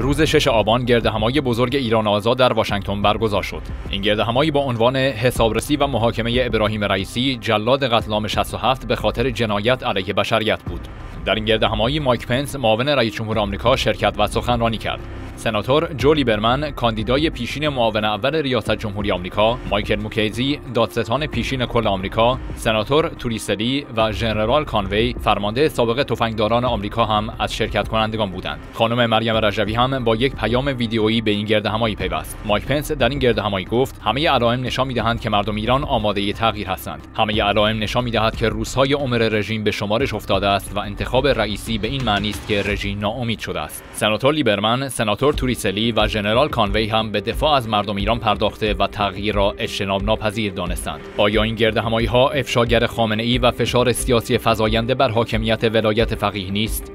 روز 6 آبان گردهمایی بزرگ ایران آزاد در واشنگتن برگزار شد. این گردهمایی با عنوان حسابرسی و محاکمه ابراهیم رئیسی جلاد قتل عام 67 به خاطر جنایت علیه بشریت بود. در این گردهمایی مایک پنس معاون رئیس جمهور آمریکا شرکت و سخنرانی کرد. سناتور جو لیبرمن کاندیدای پیشین معاون اول ریاست جمهوری آمریکا، مایکل موکیزی دادستان پیشین کل آمریکا، سناتور توریسلی و ژنرال کانوی فرمانده سابق تفنگداران آمریکا هم از شرکت کنندگان بودند. خانم مریم رجوی هم با یک پیام ویدیویی به این گردهمایی پیوست. مایک پنس در این گردهمایی گفت: همه علائم نشان می‌دهند که مردم ایران آماده تغییر هستند. همه علائم نشان می‌دهد که روزهای عمر رژیم به شمارش افتاده است و انتخاب رئیسی به این معنی است که رژیم ناامید شده است. سناتور لیبرمن، سناتور سناتور توریسلی و ژنرال کانوی هم به دفاع از مردم ایران پرداخته و تغییر را اجتناب ناپذیر دانستند. آیا این گرد همایی ها افشاگر خامنه ای و فشار سیاسی فزاینده بر حاکمیت ولایت فقیه نیست؟